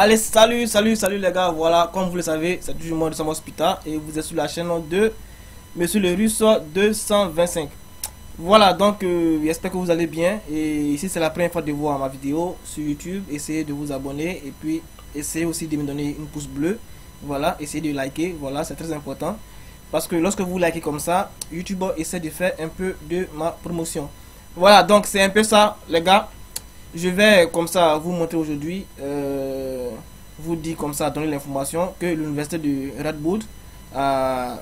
Allez, salut, salut, salut les gars. Voilà, comme vous le savez, c'est toujours moi de Samos Pita et vous êtes sur la chaîne de Monsieur le Russe 225. Voilà, donc euh, j'espère que vous allez bien. Et ici, c'est la première fois de voir ma vidéo sur YouTube. Essayez de vous abonner et puis essayez aussi de me donner une pouce bleu. Voilà, essayez de liker. Voilà, c'est très important. Parce que lorsque vous likez comme ça, YouTube essaie de faire un peu de ma promotion. Voilà, donc c'est un peu ça, les gars. Je vais comme ça vous montrer aujourd'hui, euh, vous dire comme ça, donner l'information que l'université de Radboud a,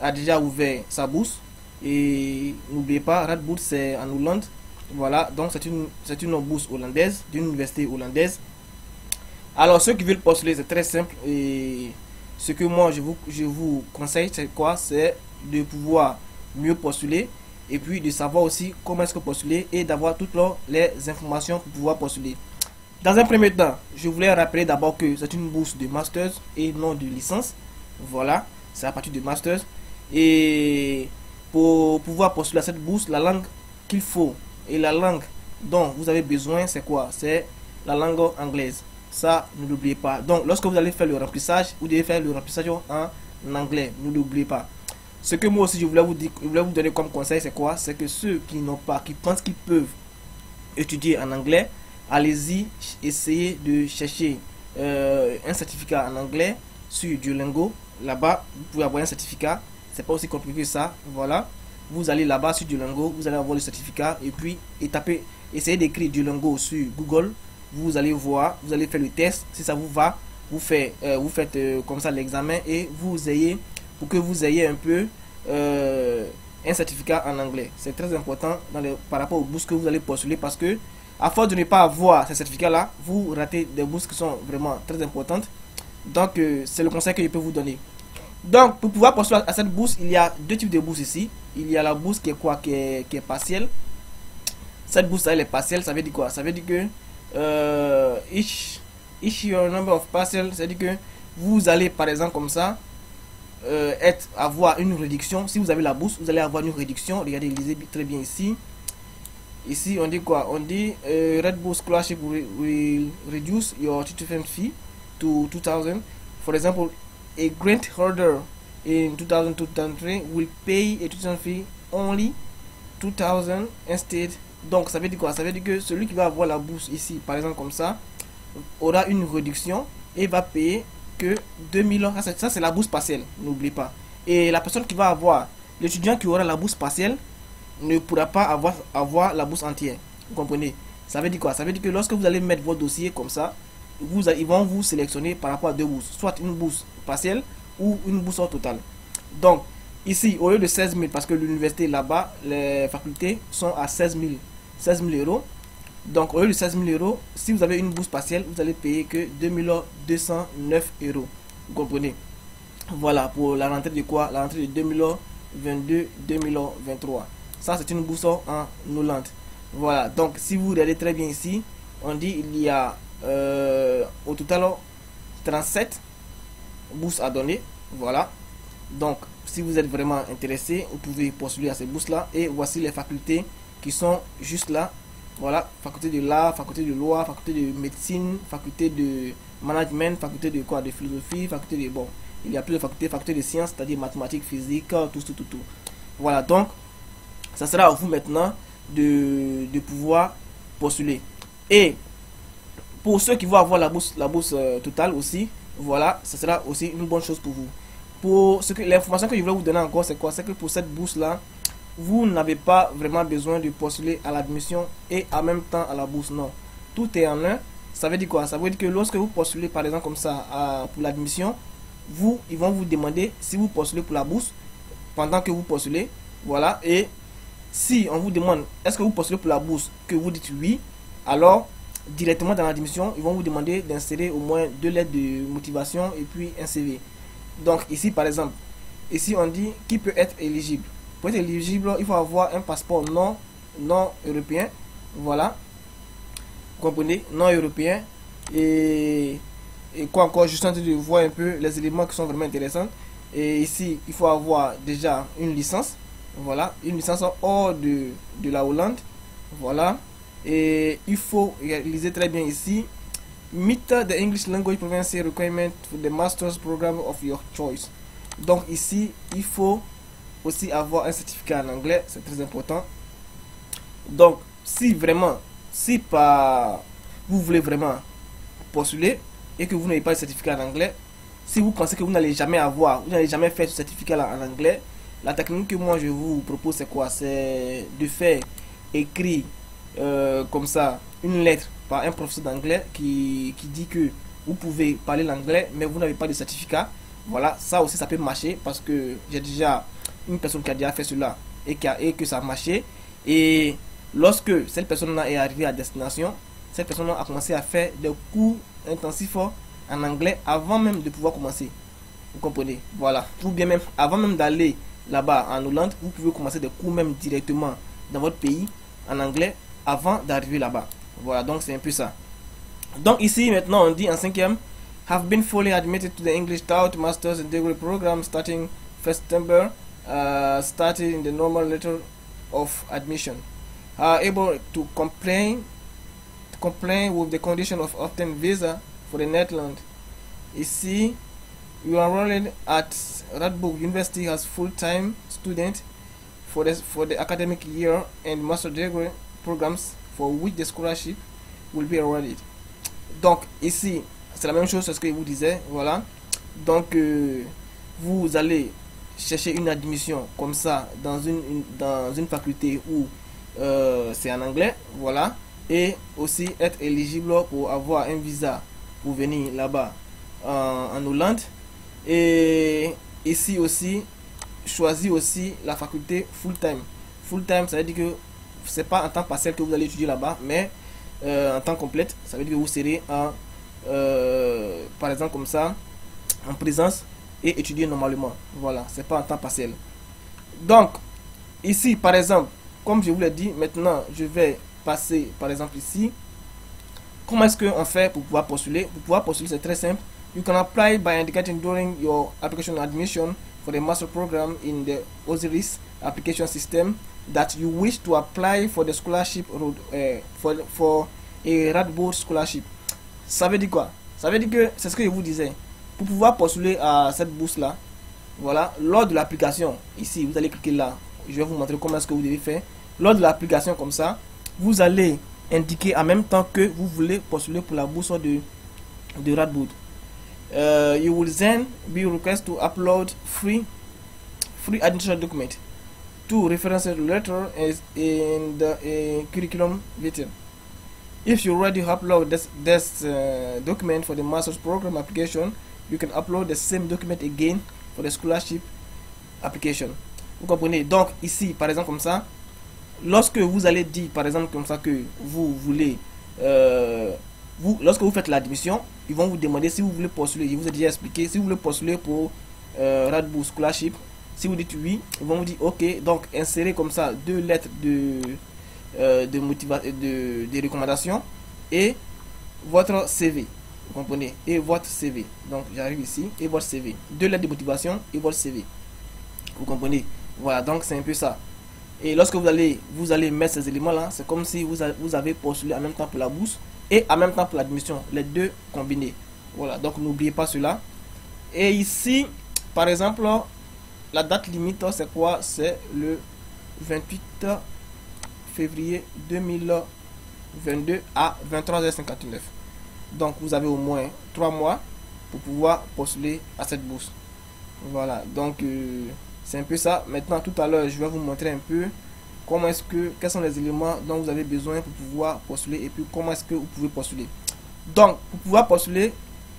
a déjà ouvert sa bourse. Et n'oubliez pas, Radboud c'est en Hollande. Voilà, donc c'est une, une bourse hollandaise, d'une université hollandaise. Alors ceux qui veulent postuler, c'est très simple. Et ce que moi je vous, je vous conseille, c'est quoi? C'est de pouvoir mieux postuler et puis de savoir aussi comment est-ce que postuler et d'avoir toutes les informations pour pouvoir postuler. Dans un premier temps, je voulais rappeler d'abord que c'est une bourse de master et non de licence. Voilà, c'est à partir de master. Et pour pouvoir postuler à cette bourse, la langue qu'il faut et la langue dont vous avez besoin, c'est quoi? C'est la langue anglaise. Ça, ne l'oubliez pas. Donc, lorsque vous allez faire le remplissage, vous devez faire le remplissage en anglais. Ne l'oubliez pas. Ce que moi aussi je voulais vous, dire, je voulais vous donner comme conseil, c'est quoi? C'est que ceux qui n'ont pas, qui pensent qu'ils peuvent étudier en anglais, allez-y, essayez de chercher euh, un certificat en anglais sur Duolingo. Là-bas, vous pouvez avoir un certificat. C'est pas aussi compliqué que ça. Voilà. Vous allez là-bas sur Duolingo, vous allez avoir le certificat et puis tapez, essayez d'écrire Duolingo sur Google. Vous allez voir, vous allez faire le test. Si ça vous va, vous faites, euh, euh, comme ça l'examen et vous ayez pour que vous ayez un peu euh, un certificat en anglais. C'est très important dans le, par rapport aux bourses que vous allez postuler parce que à force de ne pas avoir ces certificats-là, vous ratez des bourses qui sont vraiment très importantes. Donc, euh, c'est le conseil que je peux vous donner. Donc, pour pouvoir postuler à cette bourse, il y a deux types de bourses ici. Il y a la bourse qui est quoi? Qui est, qui est partielle. Cette bourse, elle est partielle. Ça veut dire quoi? Ça veut dire que euh, your number of partial, ça veut dire que vous allez, par exemple, comme ça, euh, être, avoir une réduction. Si vous avez la bourse, vous allez avoir une réduction. Regardez, lisez très bien ici. Ici, on dit quoi? On dit euh, Red Bull Scholarship will, reduce your tuition fee to 2000. For example, a grant holder in 2023 will pay a tuition fee only 2000 instead. Donc, ça veut dire quoi? Ça veut dire que celui qui va avoir la bourse ici, par exemple comme ça, aura une réduction et va payer que 2000 ans, ça c'est la bourse partielle, n'oublie pas. Et la personne qui va avoir, l'étudiant qui aura la bourse partielle, ne pourra pas avoir, avoir la bourse entière. Vous comprenez? Ça veut dire quoi? Ça veut dire que lorsque vous allez mettre votre dossier comme ça, vous, ils vont vous sélectionner par rapport à deux bourses, soit une bourse partielle ou une bourse totale. Donc, ici, au lieu de 16 000, parce que l'université là-bas, les facultés sont à 16 000, 16 000 euros, donc, au lieu de 16 000 euros, si vous avez une bourse partielle, vous allez payer que 2209 euros. Vous comprenez? Voilà, pour la rentrée de quoi? La rentrée de 2022-2023. Ça, c'est une bourse en Hollande. Voilà, donc si vous regardez très bien ici, on dit il y a euh, au total 37 bourses à donner. Voilà. Donc, si vous êtes vraiment intéressé, vous pouvez postuler à ces bourses-là. Et voici les facultés qui sont juste là voilà, faculté de l'art, faculté de loi, faculté de médecine, faculté de management, faculté de quoi De philosophie, faculté de... Bon, il y a plus de facultés, faculté de sciences, c'est-à-dire mathématiques, physique, tout, tout, tout, tout. Voilà, donc, ça sera à vous maintenant de, de pouvoir postuler. Et pour ceux qui vont avoir la bourse, la bourse euh, totale aussi, voilà, ça sera aussi une bonne chose pour vous. Pour ce que l'information que je voulais vous donner encore, c'est quoi? C'est que pour cette bourse-là, vous n'avez pas vraiment besoin de postuler à l'admission et en même temps à la bourse. Non. Tout est en un. Ça veut dire quoi? Ça veut dire que lorsque vous postulez par exemple comme ça pour l'admission, vous, ils vont vous demander si vous postulez pour la bourse pendant que vous postulez. Voilà. Et si on vous demande est-ce que vous postulez pour la bourse, que vous dites oui, alors directement dans l'admission, ils vont vous demander d'insérer au moins deux lettres de motivation et puis un CV. Donc ici par exemple, ici on dit qui peut être éligible. Pour être éligible, il faut avoir un passeport non, non européen. Voilà. Vous comprenez? Non européen. Et, et quoi encore? Juste en train de voir un peu les éléments qui sont vraiment intéressants. Et ici, il faut avoir déjà une licence. Voilà. Une licence hors de, de la Hollande. Voilà. Et il faut, réaliser très bien ici, meet the English language proficiency requirement for the master's program of your choice. Donc ici, il faut aussi avoir un certificat en anglais, c'est très important. Donc, si vraiment, si pas, vous voulez vraiment postuler et que vous n'avez pas de certificat en anglais, si vous pensez que vous n'allez jamais avoir, vous n'allez jamais faire ce certificat en anglais, la technique que moi je vous propose c'est quoi? C'est de faire écrit euh, comme ça une lettre par un professeur d'anglais qui, qui dit que vous pouvez parler l'anglais mais vous n'avez pas de certificat. Voilà, ça aussi ça peut marcher parce que j'ai déjà une personne qui a déjà fait cela et, qui a, et que ça a marché. Et lorsque cette personne est arrivée à destination, cette personne a commencé à faire des cours intensifs en anglais avant même de pouvoir commencer. Vous comprenez? Voilà. Ou bien même avant même d'aller là-bas en Hollande, vous pouvez commencer des cours même directement dans votre pays en anglais avant d'arriver là-bas. Voilà, donc c'est un peu ça. Donc ici maintenant on dit en cinquième, have been fully admitted to the English Taught Masters Degree Program starting 1 September, uh, starting the normal letter of admission. Are able to complain, to complain with the condition of obtaining visa for the Netherlands. You see, you are enrolled at Radboud University as full-time student for the, for the academic year and master degree programs for which the scholarship will be awarded. Donc ici, c'est la même chose que ce que vous disais, voilà. Donc euh, vous allez chercher une admission comme ça dans une, dans une faculté où euh, c'est en anglais, voilà, et aussi être éligible pour avoir un visa pour venir là-bas en Hollande. Et ici aussi, choisir aussi la faculté full-time. Full-time, ça veut dire que c'est pas en temps partiel que vous allez étudier là-bas, mais euh, en temps complète, ça veut dire que vous serez en, euh, par exemple comme ça, en présence et étudier normalement. Voilà, c'est pas en temps partiel. Donc, ici, par exemple, comme je vous l'ai dit, maintenant, je vais passer, par exemple, ici. Comment est-ce qu'on fait pour pouvoir postuler? Pour pouvoir postuler, c'est très simple. You can apply by indicating during your application admission for the master program in the Osiris application system that you wish to apply for the scholarship uh, for, for a Radboud scholarship. Ça veut dire quoi? Ça veut dire que c'est ce que je vous disais. Pour pouvoir postuler à cette bourse là, voilà, lors de l'application, ici, vous allez cliquer là. Je vais vous montrer comment est-ce que vous devez faire. Lors de l'application comme ça, vous allez indiquer en même temps que vous voulez postuler pour la bourse de, de Radboud. Uh, you will then be requested to upload free free additional document two reference letter is in the uh, curriculum vitae if you already upload this, this uh, document for the master's program application you can upload the same document again for the scholarship application vous comprenez? Donc ici par exemple comme ça lorsque vous allez dire par exemple comme ça que vous voulez euh, vous, lorsque vous faites l'admission, ils vont vous demander si vous voulez postuler. Je vous ai déjà expliqué. Si vous voulez postuler pour euh, Scholarship, si vous dites oui, ils vont vous dire OK. Donc, insérez comme ça deux lettres de, euh, de, de, de recommandation et votre CV. Comprenez? Et votre CV. Donc, j'arrive ici et votre CV. Deux lettres de motivation et votre CV. Vous comprenez? Voilà, donc c'est un peu ça. Et lorsque vous allez, vous allez mettre ces éléments-là, c'est comme si vous, vous avez postulé en même temps pour la bourse et en même temps pour l'admission, les deux combinés. Voilà, donc n'oubliez pas cela. Et ici, par exemple, la date limite, c'est quoi? C'est le 28 février 2022 à 23h59. Donc vous avez au moins 3 mois pour pouvoir postuler à cette bourse. Voilà, donc euh, c'est un peu ça. Maintenant, tout à l'heure, je vais vous montrer un peu comment est-ce que, quels sont les éléments dont vous avez besoin pour pouvoir postuler et puis comment est-ce que vous pouvez postuler. Donc, pour pouvoir postuler,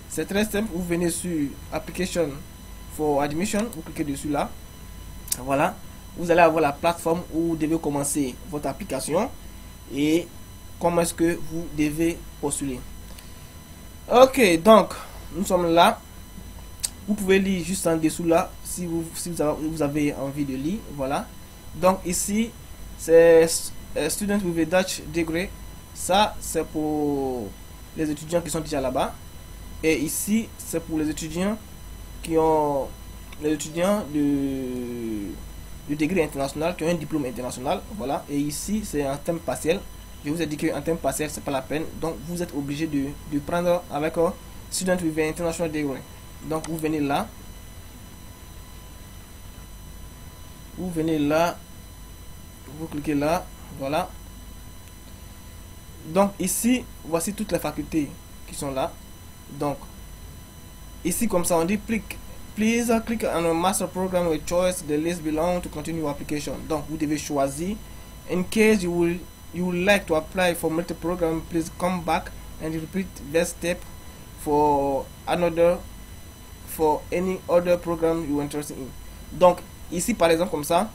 c'est très simple. Vous venez sur Application for Admission, vous cliquez dessus là. Voilà. Vous allez avoir la plateforme où vous devez commencer votre application et comment est-ce que vous devez postuler. Ok, donc, nous sommes là. Vous pouvez lire juste en dessous là si vous, si vous, avez, envie de lire. Voilà. Donc ici, c'est euh, Student with a Dutch Degree. Ça, c'est pour les étudiants qui sont déjà là-bas. Et ici, c'est pour les étudiants qui ont les étudiants de, de degré international, qui ont un diplôme international. Voilà. Et ici, c'est un thème partiel. Je vous ai dit qu'en termes partiel, c'est pas la peine. Donc, vous êtes obligé de, de prendre avec un Student with International Degree. Donc, vous venez là. Vous venez là. Vous cliquez là. Voilà. Donc, ici, voici toutes les facultés qui sont là. Donc, ici, comme ça, on dit click. Please click on a master program with choice. The list belong to continue application. Donc, vous devez choisir. In case you will you would like to apply for multi-program, please come back and repeat this step for another for any other program you are interested in. Donc ici par exemple comme ça,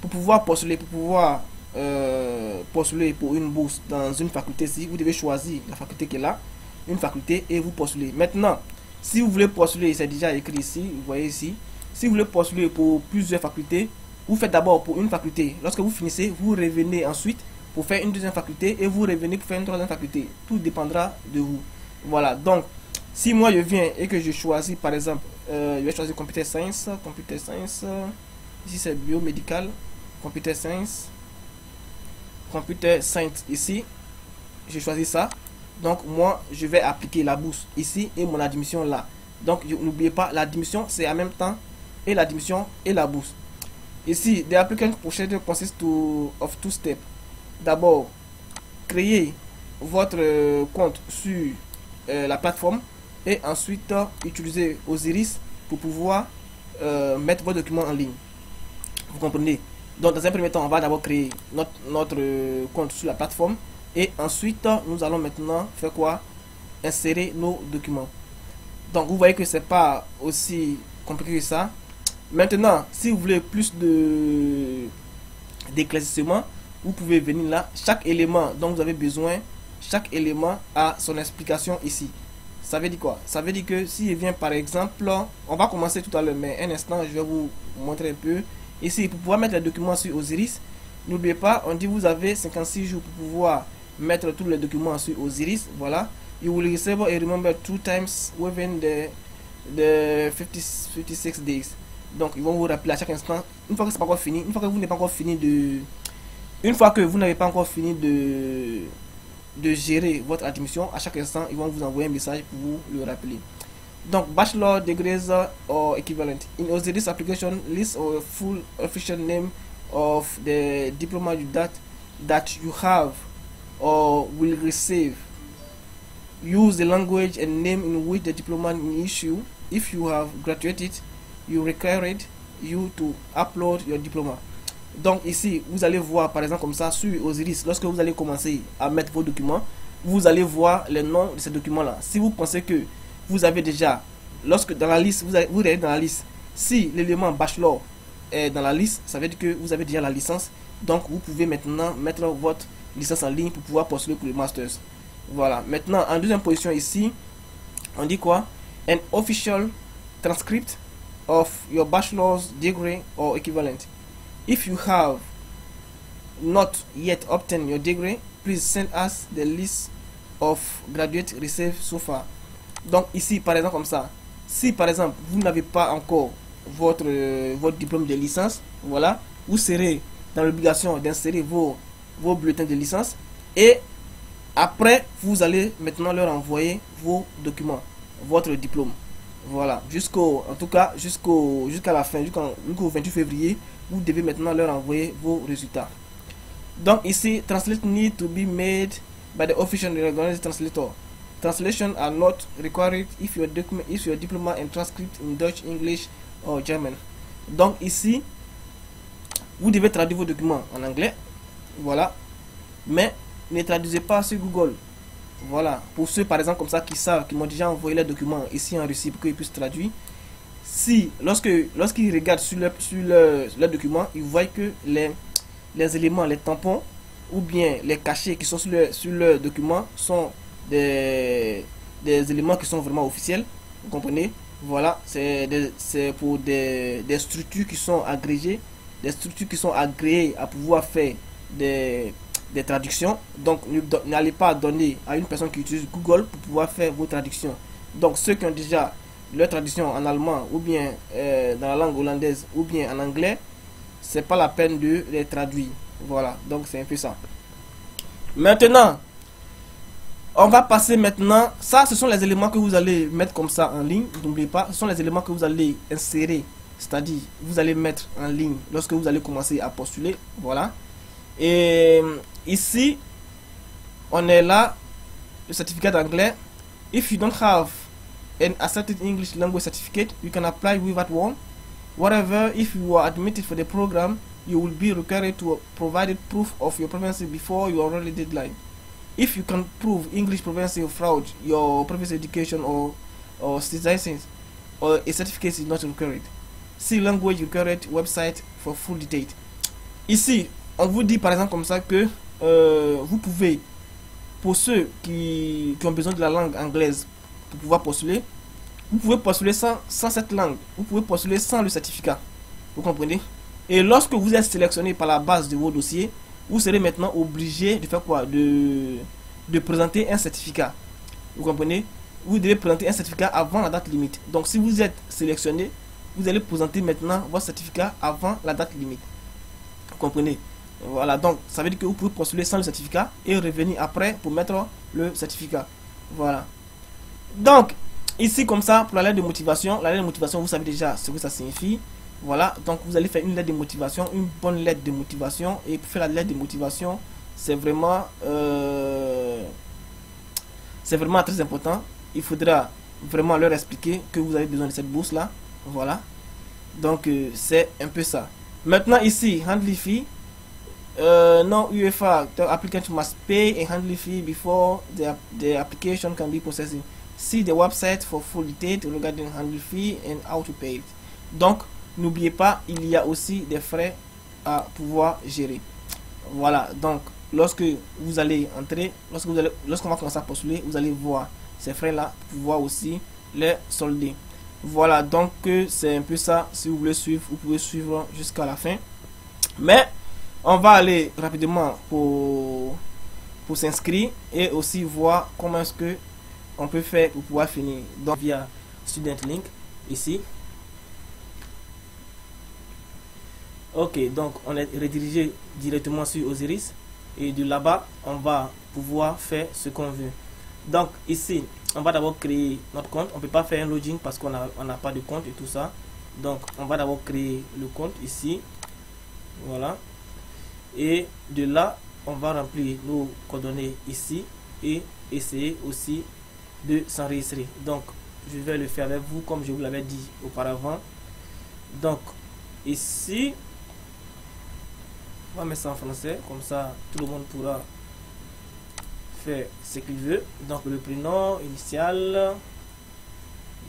pour pouvoir postuler, pour pouvoir euh, postuler pour une bourse dans une faculté, si vous devez choisir la faculté qui est là, une faculté et vous postulez. Maintenant, si vous voulez postuler, c'est déjà écrit ici, vous voyez ici. Si vous voulez postuler pour plusieurs facultés, vous faites d'abord pour une faculté. Lorsque vous finissez, vous revenez ensuite pour faire une deuxième faculté et vous revenez pour faire une troisième faculté. Tout dépendra de vous. Voilà, donc si moi je viens et que je choisis par exemple, euh, je vais choisir computer science, computer science, ici c'est biomédical, computer science, computer science ici, je choisis ça. Donc moi je vais appliquer la bourse ici et mon admission là. Donc n'oubliez pas, l'admission c'est en même temps et l'admission et la bourse. Ici, the applicant procedure consists of two steps d'abord créer votre euh, compte sur euh, la plateforme et ensuite euh, utiliser Osiris pour pouvoir mettre vos documents en ligne. Vous comprenez? Donc dans un premier temps, on va d'abord créer notre, notre compte sur la plateforme et ensuite nous allons maintenant faire quoi? Insérer nos documents. Donc vous voyez que c'est pas aussi compliqué que ça. Maintenant, si vous voulez plus de d'éclaircissement, vous pouvez venir là. Chaque élément dont vous avez besoin, chaque élément a son explication ici. Ça veut dire quoi? Ça veut dire que s'il vient par exemple, on va commencer tout à l'heure, mais un instant, je vais vous montrer un peu. Ici, pour pouvoir mettre les documents sur Osiris, n'oubliez pas, on dit vous avez 56 jours pour pouvoir mettre tous les documents sur Osiris. Voilà. You will receive et remember two times within the, the 56 days. Donc, ils vont vous rappeler à chaque instant. Une fois que c'est pas encore fini, une fois que vous n'êtes pas encore fini de une fois que vous n'avez pas encore fini de, de gérer votre admission, à chaque instant, ils vont vous envoyer un message pour vous le rappeler. Donc, bachelor degrees or equivalent. In Osiris application, list or full official name of the diploma that, that you have or will receive. Use the language and name in which the diploma is issue. If you have graduated, you require you to upload your diploma. Donc ici, vous allez voir par exemple comme ça sur Osiris, lorsque vous allez commencer à mettre vos documents, vous allez voir les noms de ces documents-là. Si vous pensez que vous avez déjà, lorsque dans la liste, vous, allez, vous dans la liste, si l'élément bachelor est dans la liste, ça veut dire que vous avez déjà la licence. Donc vous pouvez maintenant mettre votre licence en ligne pour pouvoir postuler pour le masters. Voilà. Maintenant, en deuxième position ici, on dit quoi? An official transcript of your bachelor's degree or equivalent. If you have not yet obtained your degree, please send us the list of graduates received so far. Donc ici, par exemple, comme ça, si par exemple vous n'avez pas encore votre, votre diplôme de licence, voilà, vous serez dans l'obligation d'insérer vos, vos bulletins de licence et après, vous allez maintenant leur envoyer vos documents, votre diplôme. Voilà, jusqu'au, en tout cas, jusqu'au, jusqu'à la fin, jusqu'au 28 février, vous devez maintenant leur envoyer vos résultats. Donc ici, translate need to be made by the official recognized translator. Translation are not required if your document if your diploma and transcript in Dutch, English or German. Donc ici, vous devez traduire vos documents en anglais. Voilà. Mais ne traduisez pas sur Google. Voilà. Pour ceux par exemple comme ça qui savent, qui m'ont déjà envoyé les documents ici en Russie pour qu'ils puissent traduire si, lorsque lorsqu'ils regardent sur le, sur le, document, ils voient que les, les éléments, les tampons ou bien les cachets qui sont sur le, sur le document sont des, des éléments qui sont vraiment officiels. Vous comprenez? Voilà, c'est pour des, des structures qui sont agrégées, des structures qui sont agréées à pouvoir faire des, des traductions. Donc, n'allez pas donner à une personne qui utilise Google pour pouvoir faire vos traductions. Donc, ceux qui ont déjà leur traduction en allemand ou bien euh, dans la langue hollandaise ou bien en anglais, c'est pas la peine de les traduire. Voilà, donc c'est un peu ça. Maintenant, on va passer maintenant. Ça, ce sont les éléments que vous allez mettre comme ça en ligne. N'oubliez pas, ce sont les éléments que vous allez insérer. C'est-à-dire, vous allez mettre en ligne lorsque vous allez commencer à postuler. Voilà. Et ici, on est là, le certificat d'anglais. If you don't have an accepted English language certificate, you can apply with that one. Whatever, if you are admitted for the program, you will be required to provide proof of your proficiency before your early deadline. If you can prove English proficiency fraud, your previous education or or license or a certificate is not required. See language required website for full detail. Ici, on vous dit par exemple comme ça que euh, vous pouvez, pour ceux qui, ont besoin de la langue anglaise pour pouvoir postuler, vous pouvez postuler sans, sans cette langue. Vous pouvez postuler sans le certificat. Vous comprenez? Et lorsque vous êtes sélectionné par la base de vos dossiers, vous serez maintenant obligé de faire quoi? De, de présenter un certificat. Vous comprenez? Vous devez présenter un certificat avant la date limite. Donc si vous êtes sélectionné, vous allez présenter maintenant votre certificat avant la date limite. Vous comprenez? Voilà, donc ça veut dire que vous pouvez postuler sans le certificat et revenir après pour mettre le certificat. Voilà. Donc, ici comme ça, pour la lettre de motivation, la lettre de motivation, vous savez déjà ce que ça signifie. Voilà, donc vous allez faire une lettre de motivation, une bonne lettre de motivation. Et pour faire la lettre de motivation, c'est vraiment, euh, c'est vraiment très important. Il faudra vraiment leur expliquer que vous avez besoin de cette bourse là. Voilà. Donc euh, c'est un peu ça. Maintenant ici, handling fee. Uh, no UFA, the applicant must pay a handling fee before the, the application can be processed. See the website for full details regarding handling fee and how to pay it. Donc, N'oubliez pas, il y a aussi des frais à pouvoir gérer. Voilà, donc lorsque vous allez entrer, lorsque vous allez, lorsqu'on va commencer à postuler, vous allez voir ces frais-là, pouvoir aussi les solder. Voilà, donc c'est un peu ça. Si vous voulez suivre, vous pouvez suivre jusqu'à la fin. Mais on va aller rapidement pour, s'inscrire et aussi voir comment est-ce que on peut faire pour pouvoir finir. Donc via Student Link ici. Ok, donc on est redirigé directement sur Osiris et de là-bas, on va pouvoir faire ce qu'on veut. Donc ici, on va d'abord créer notre compte. On peut pas faire un login parce qu'on n'a on pas de compte et tout ça. Donc on va d'abord créer le compte ici. Voilà. Et de là, on va remplir nos coordonnées ici et essayer aussi de s'enregistrer. Donc je vais le faire avec vous comme je vous l'avais dit auparavant. Donc ici, on va mettre ça en français, comme ça tout le monde pourra faire ce qu'il veut. Donc le prénom initial,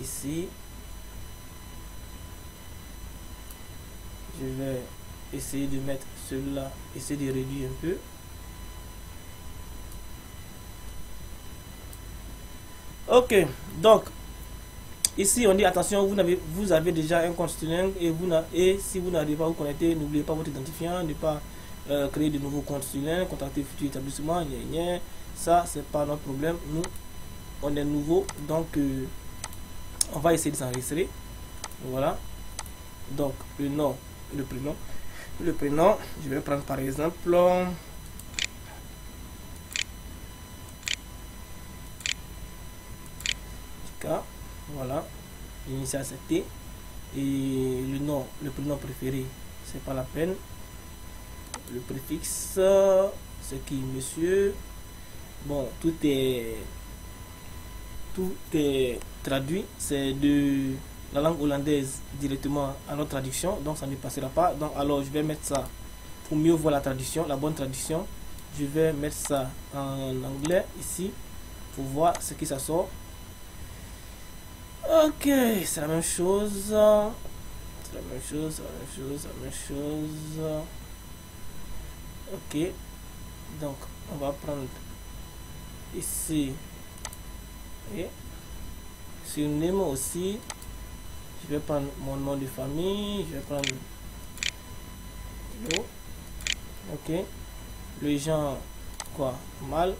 ici. Je vais essayer de mettre celui-là, essayer de réduire un peu. Ok, donc ici on dit attention, vous avez, vous avez déjà un compte student et, vous et si vous n'arrivez pas à vous connecter, n'oubliez pas votre identifiant, ne pas euh, créer de nouveaux comptes students, contacter futur établissement, ça c'est pas notre problème. Nous, on est nouveau, donc euh, on va essayer de s'enregistrer. Voilà. Donc le nom le prénom. Le prénom, je vais prendre par exemple. Voilà. C'était. Et le nom, le prénom préféré, c'est pas la peine le préfixe, ce qui monsieur? Bon, tout est tout est traduit, c'est de la langue hollandaise directement à notre traduction, donc ça ne passera pas. Donc alors je vais mettre ça pour mieux voir la traduction, la bonne traduction. Je vais mettre ça en anglais ici pour voir ce qui ça sort. Ok, c'est la même chose. C'est la même chose, la même chose, la même chose. Ok. Donc, on va prendre ici. Et surnom aussi. Je vais prendre mon nom de famille. Je vais prendre Ok. Le genre, quoi, mal.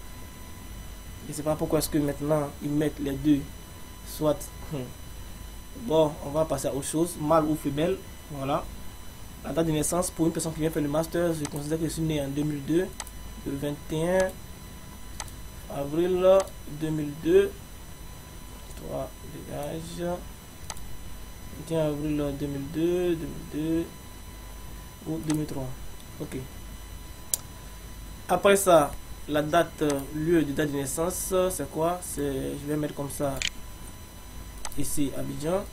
Je sais pas pourquoi est-ce que maintenant ils mettent les deux. Soit. Hmm. Bon, on va passer à autre chose. Mâle ou femelle. Voilà. La date de naissance pour une personne qui vient faire le master, je considère que je suis né en 2002, le 21 avril 2002. 3 dégage. 21 avril 2002, 2002 ou 2003. Ok. Après ça, la date, lieu de date de naissance, c'est quoi? C'est, je vais mettre comme ça ici Abidjan.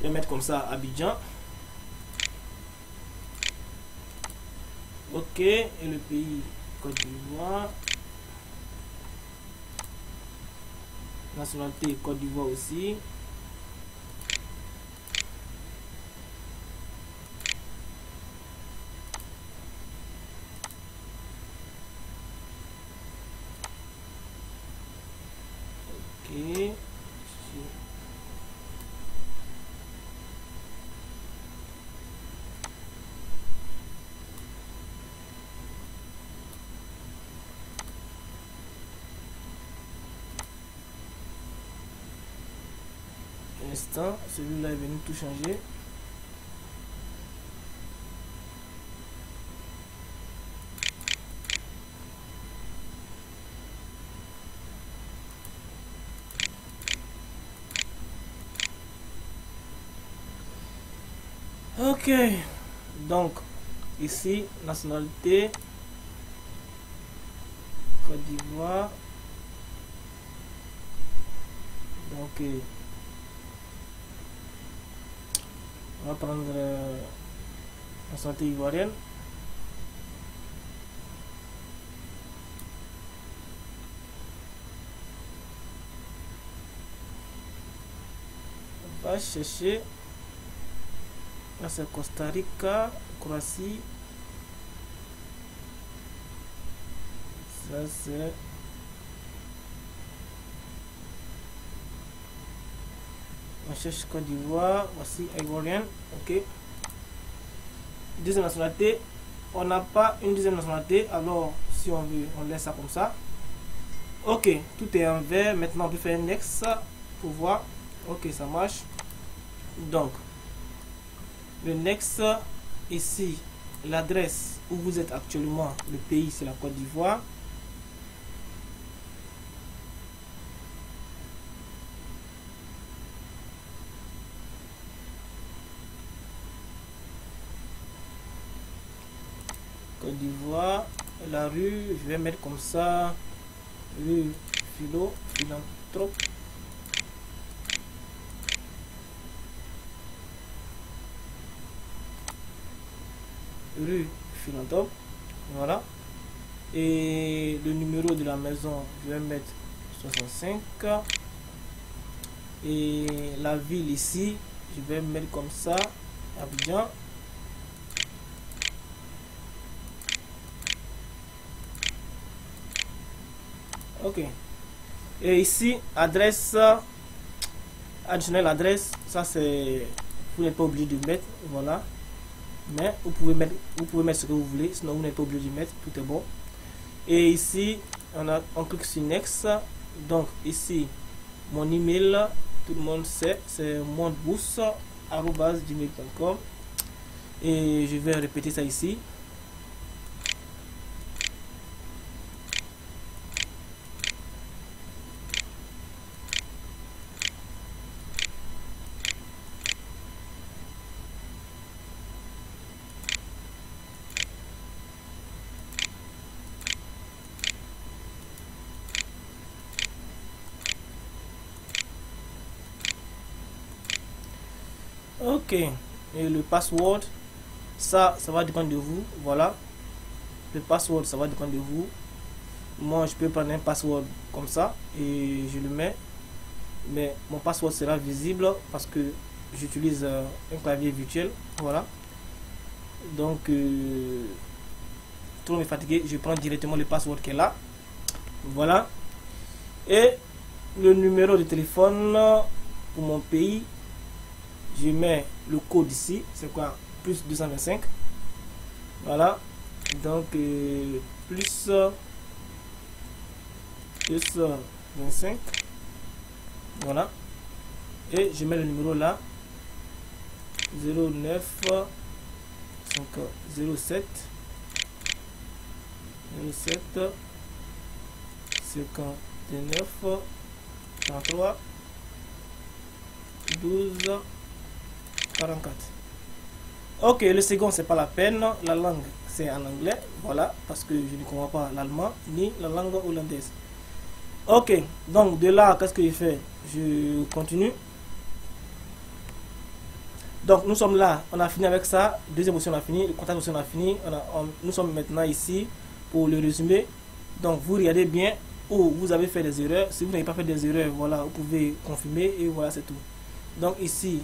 Je vais mettre comme ça Abidjan. Et le pays Côte d'Ivoire. Nationalité Côte d'Ivoire aussi. Ok. Instant celui-là est venu tout changer. Ok. Donc ici nationalité Côte d'Ivoire. Donc on va prendre la santé ivoirienne. On va chercher. Là c'est Costa Rica, Croatie. Ça c'est on cherche Côte d'Ivoire, voici Ivoirienne, ok. Deuxième nationalité, on n'a pas une deuxième nationalité, alors si on veut, on laisse ça comme ça. Ok, tout est en vert, maintenant on peut faire next pour voir. Ok, ça marche. Donc, le next, ici, l'adresse où vous êtes actuellement, le pays c'est la Côte d'Ivoire. La rue, je vais mettre comme ça, rue Philo, philanthrope. Rue philanthrope, voilà. Et le numéro de la maison, je vais mettre 65. Et la ville ici, je vais mettre comme ça, Abidjan. Ok. Et ici adresse additionnel adresse ça c'est vous n'êtes pas obligé de mettre voilà. Mais vous pouvez mettre vous pouvez mettre ce que vous voulez sinon vous n'êtes pas obligé de mettre tout est bon. Et ici on a on clique sur next. Donc ici mon email tout le monde sait c'est mondboost.com et je vais répéter ça ici et le password ça ça va dépendre de vous. Voilà. Le password ça va dépendre de vous. Moi je peux prendre un password comme ça et je le mets. Mais mon password sera visible parce que j'utilise euh, un clavier virtuel. Voilà. Donc euh, monde est fatigué je prends directement le password qui est là. Voilà. Et le numéro de téléphone pour mon pays je mets le code ici, c'est quoi Plus 225. Voilà. Donc, euh, plus 225. Voilà. Et je mets le numéro là. 09 5, 07 07 59 33 12 44 ok le second c'est pas la peine la langue c'est en anglais voilà parce que je ne comprends pas l'allemand ni la langue hollandaise ok donc de là qu'est ce que je fais? Je continue donc nous sommes là, on a fini avec ça. Deuxième option, on a fini. Le contact aussi, on a fini. nous sommes maintenant ici pour le résumé. Donc vous regardez bien où vous avez fait des erreurs. Si vous n'avez pas fait des erreurs, voilà, vous pouvez confirmer et voilà, c'est tout. Donc ici,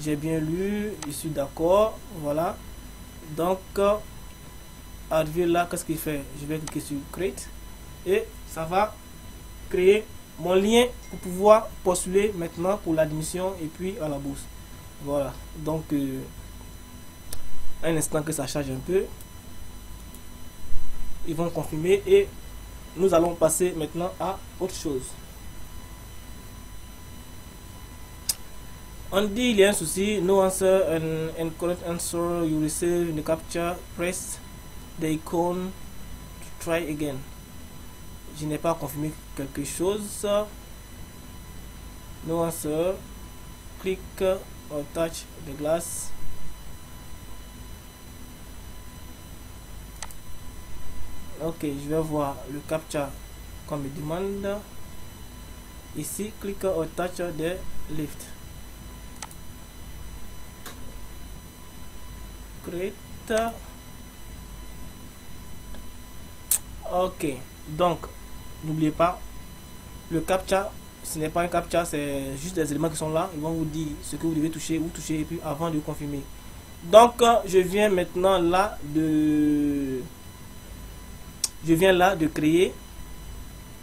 j'ai bien lu, je suis d'accord, voilà. Donc, arrivé là, qu'est-ce qu'il fait? Je vais cliquer sur Create et ça va créer mon lien pour pouvoir postuler maintenant pour l'admission et puis à la bourse. Voilà, donc euh, un instant que ça charge un peu. Ils vont confirmer et nous allons passer maintenant à autre chose. On dit il y a un souci, no answer and incorrect answer you receive in the capture, press the icon to try again. Je n'ai pas confirmé quelque chose. No answer. Clique or touch the glass ok je vais voir le captcha comme il demande ici clique au touch de lift ok donc n'oubliez pas le captcha ce n'est pas un captcha, c'est juste des éléments qui sont là. Ils vont vous dire ce que vous devez toucher, vous toucher et puis avant de confirmer. Donc, euh, je viens maintenant là de... Je viens là de créer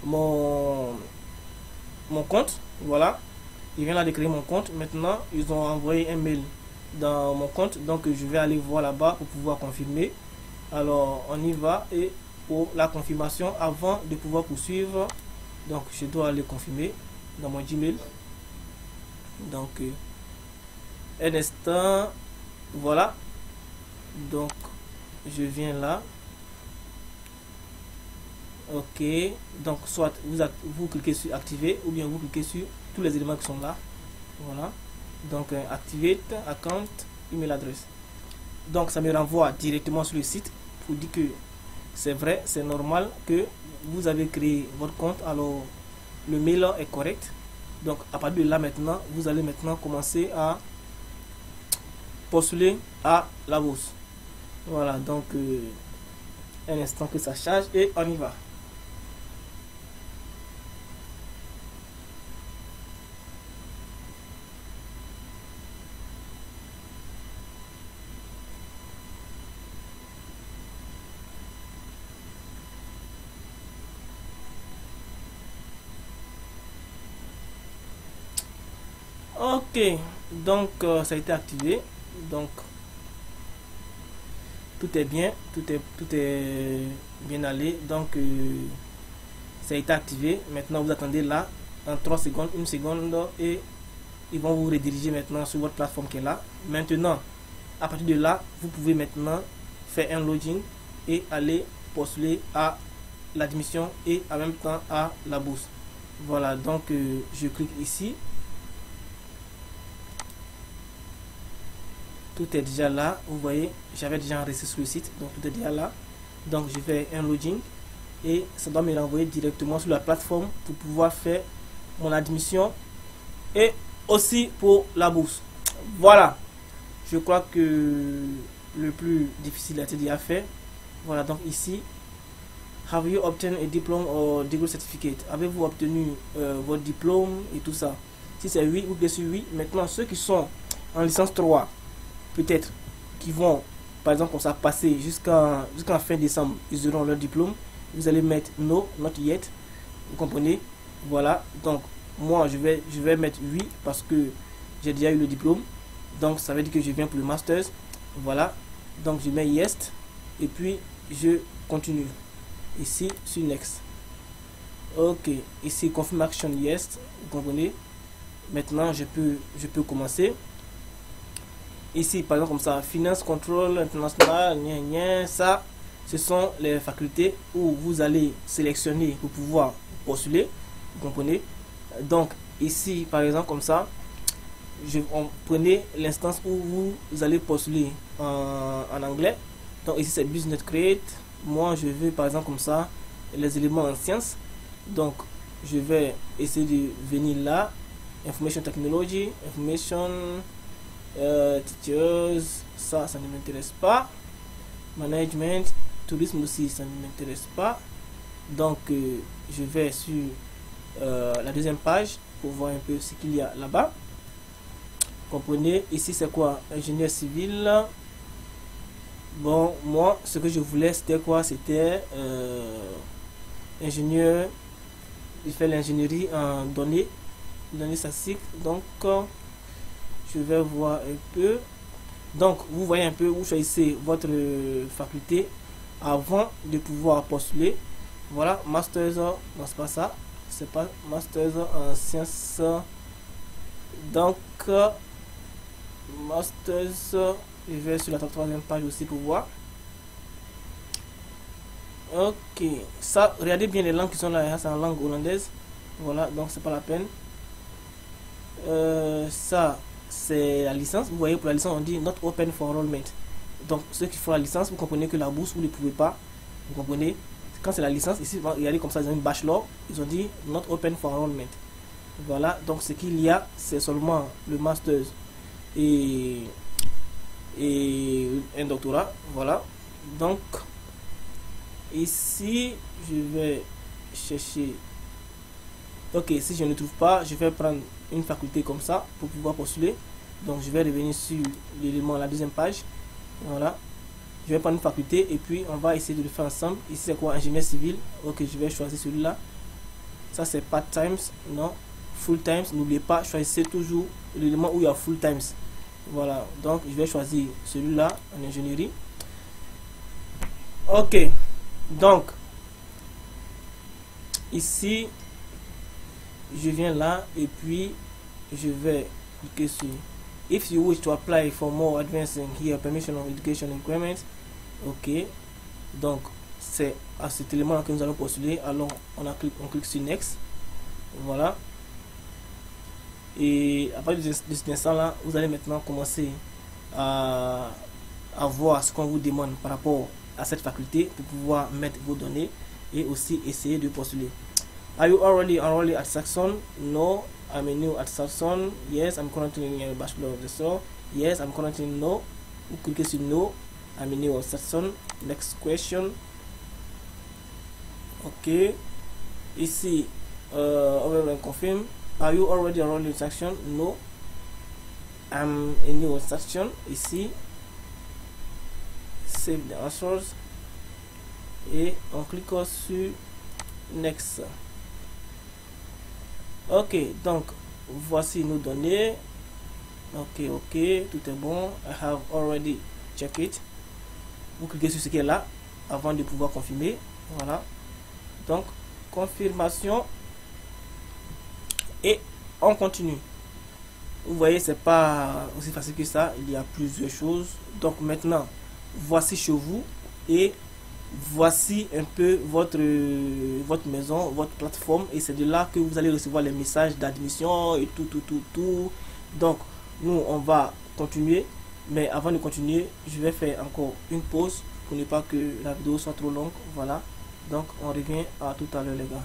mon, mon compte. Voilà. Je viens là de créer mon compte. Maintenant, ils ont envoyé un mail dans mon compte. Donc, je vais aller voir là-bas pour pouvoir confirmer. Alors, on y va. Et pour la confirmation, avant de pouvoir poursuivre, donc je dois aller confirmer dans mon Gmail. Donc, euh, un instant, voilà. Donc, je viens là. Ok. Donc, soit vous, vous cliquez sur activer ou bien vous cliquez sur tous les éléments qui sont là. Voilà. Donc, euh, activate, account, email adresse. Donc, ça me renvoie directement sur le site pour dire que c'est vrai, c'est normal que vous avez créé votre compte. Alors, le mail est correct. Donc à partir de là maintenant, vous allez maintenant commencer à postuler à la bourse. Voilà, donc euh, un instant que ça charge et on y va. Ok donc euh, ça a été activé. Donc tout est bien tout est tout est bien allé. Donc euh, ça a été activé. Maintenant vous attendez là en 3 secondes une seconde et ils vont vous rediriger maintenant sur votre plateforme qui est là. Maintenant à partir de là vous pouvez maintenant faire un login et aller postuler à l'admission et en même temps à la bourse. Voilà donc euh, je clique ici tout est déjà là. Vous voyez j'avais déjà enregistré sur le site donc tout est déjà là. Donc je fais un login et ça doit me renvoyer directement sur la plateforme pour pouvoir faire mon admission et aussi pour la bourse. Voilà. Je crois que le plus difficile a été déjà fait. Voilà donc ici have you obtained a diploma or degree certificate? Avez-vous obtenu euh, votre diplôme et tout ça? Si c'est oui ou bien sûr oui maintenant ceux qui sont en licence 3 peut-être qui vont, par exemple, comme ça, passer jusqu'à jusqu'à fin décembre, ils auront leur diplôme. Vous allez mettre no, not yet. Vous comprenez? Voilà. Donc, moi, je vais, je vais mettre oui parce que j'ai déjà eu le diplôme. Donc, ça veut dire que je viens pour le master. Voilà. Donc, je mets yes. Et puis, je continue. Ici, sur next. Ok. Ici, confirmation yes. Vous comprenez? Maintenant je peux, je peux commencer. Ici, par exemple, comme ça, Finance Control International, ça, ce sont les facultés où vous allez sélectionner pour pouvoir postuler. Vous comprenez? Donc, ici, par exemple, comme ça, je, on, prenez l'instance où vous allez postuler en, en anglais. Donc, ici, c'est Business Create. Moi, je veux, par exemple, comme ça, les éléments en sciences. Donc, je vais essayer de venir là. Information Technology, Information euh, Teachers, ça, ça ne m'intéresse pas. Management, tourisme aussi, ça ne m'intéresse pas. Donc, euh, je vais sur euh, la deuxième page pour voir un peu ce qu'il y a là-bas. Comprenez, ici c'est quoi? Ingénieur civil. Bon, moi, ce que je voulais, c'était quoi? C'était ingénieur. Il fait l'ingénierie en données, données statistiques. Donc, je vais voir un peu. Donc, vous voyez un peu, vous choisissez votre faculté avant de pouvoir postuler. Voilà, Masters, non, c'est pas ça. C'est pas Masters en sciences. Donc, Masters, je vais sur la troisième page aussi pour voir. Ok, ça, regardez bien les langues qui sont là, hein, c'est en langue hollandaise. Voilà, donc c'est pas la peine. Euh, ça, c'est la licence. Vous voyez, pour la licence, on dit not open for enrollment. Donc, ceux qui font la licence, vous comprenez que la bourse, vous ne pouvez pas. Vous comprenez? Quand c'est la licence, ici, regardez comme ça, ils ont une bachelor. Ils ont dit not open for enrollment. Voilà, donc ce qu'il y a, c'est seulement le master et, et un doctorat. Voilà. Donc, ici, je vais chercher. Ok, si je ne trouve pas, je vais prendre une faculté comme ça pour pouvoir postuler. Donc je vais revenir sur l'élément, la deuxième page. Voilà. Je vais prendre une faculté et puis on va essayer de le faire ensemble. Ici c'est quoi Ingénieur civil. Ok, je vais choisir celui-là. Ça c'est part times. Non? Full times. N'oubliez pas, choisissez toujours l'élément où il y a full times. Voilà. Donc je vais choisir celui-là en ingénierie. Ok. Donc ici je viens là et puis je vais cliquer sur if you wish to apply for more advancing here permission of education requirements ok. Donc c'est à cet élément que nous allons postuler. Alors on, a clique, on clique sur next. Voilà. Et à partir de, cet instant là vous allez maintenant commencer à, à voir ce qu'on vous demande par rapport à cette faculté pour pouvoir mettre vos données et aussi essayer de postuler Are you already enrolled at Saxon? No, I'm a new at Saxon. Yes, I'm currently in a bachelor of the soul. Yes, I'm currently no. Guess you know. I'm a new at Saxon. Next question. Okay. Ici, uh, over and confirm. Are you already enrolled in Saxon? No. I'm a new Saxon. Ici, save the answers. Et on clique sur Next. Ok, donc voici nos données. Ok, ok, tout est bon. I have already checked it. Vous cliquez sur ce qui est là avant de pouvoir confirmer. Voilà. Donc, confirmation. Et on continue. Vous voyez, c'est pas aussi facile que ça. Il y a plusieurs choses. Donc maintenant, voici chez vous et voici un peu votre, votre maison, votre plateforme et c'est de là que vous allez recevoir les messages d'admission et tout, tout, tout, tout. Donc, nous, on va continuer. Mais avant de continuer, je vais faire encore une pause pour ne pas que la vidéo soit trop longue. Voilà. Donc, on revient à tout à l'heure, les gars.